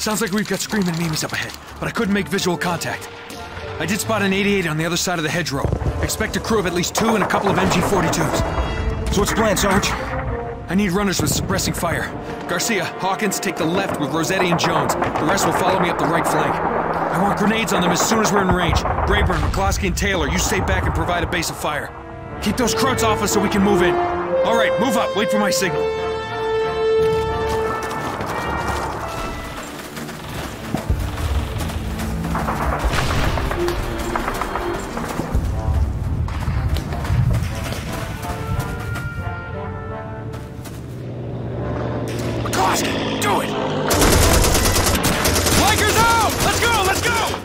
Sounds like we've got screaming enemies up ahead, but I couldn't make visual contact. I did spot an 88 on the other side of the hedgerow. Expect a crew of at least two and a couple of MG-42s. So what's the plan, Sarge? I need runners with suppressing fire. Garcia, Hawkins, take the left with Rossetti and Jones. The rest will follow me up the right flank. I want grenades on them as soon as we're in range. Braeburn, McCloskey, and Taylor, you stay back and provide a base of fire. Keep those croats off us so we can move in. All right, move up. Wait for my signal. McCloskey, do it! Flankers out! Let's go, let's go!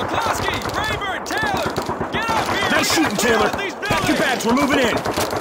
McCloskey, Braeburn, Taylor! Get up here! Nice shooting, Taylor! Pack your bags, we're moving in!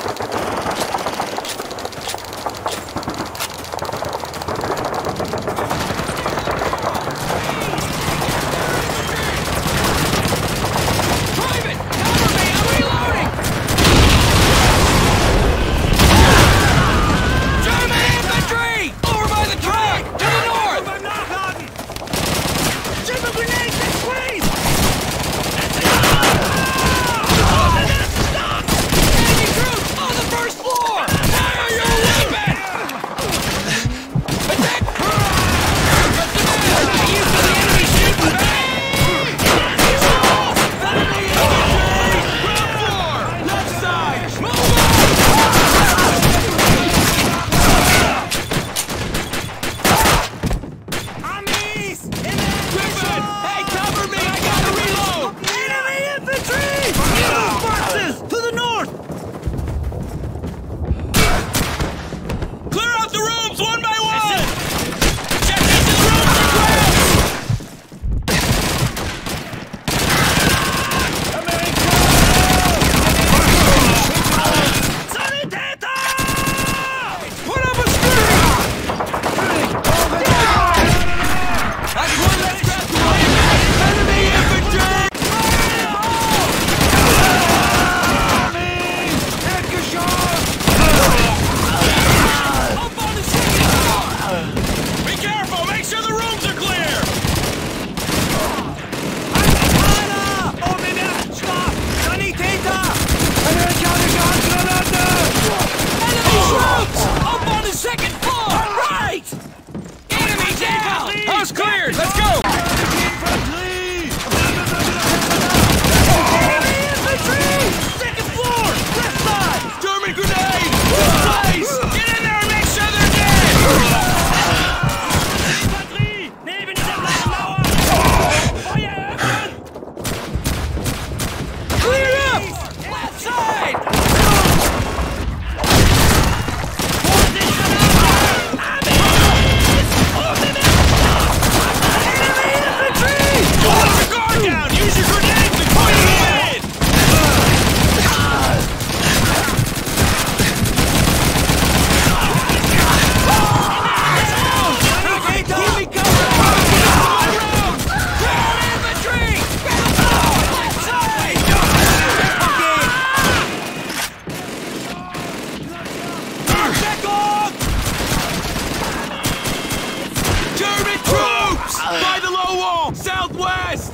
Southwest!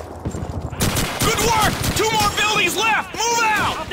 Good work! Two more buildings left! Move out!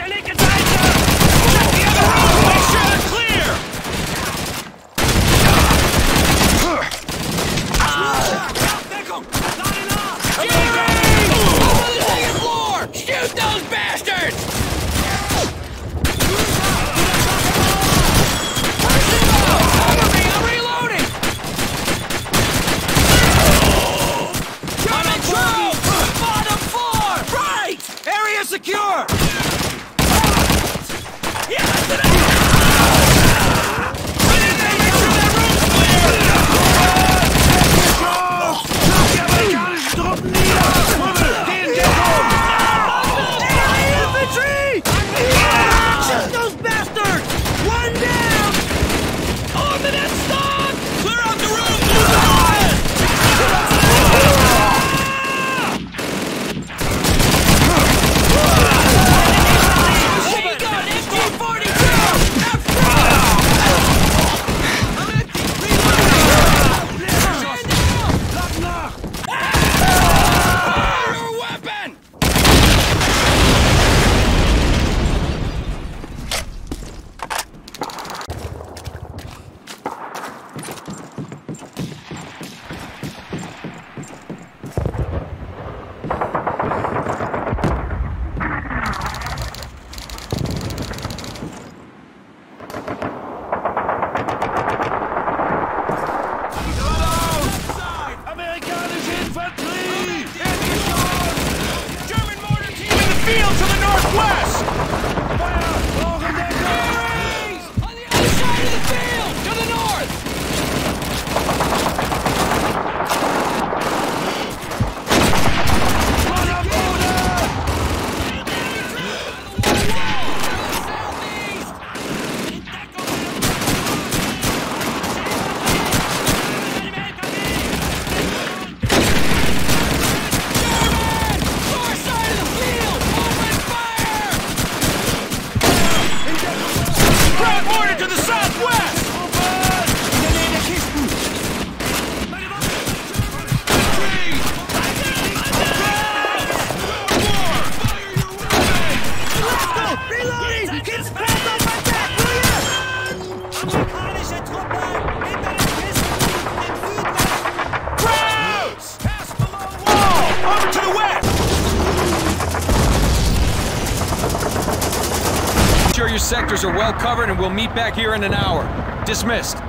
Sectors are well covered and we'll meet back here in an hour. Dismissed.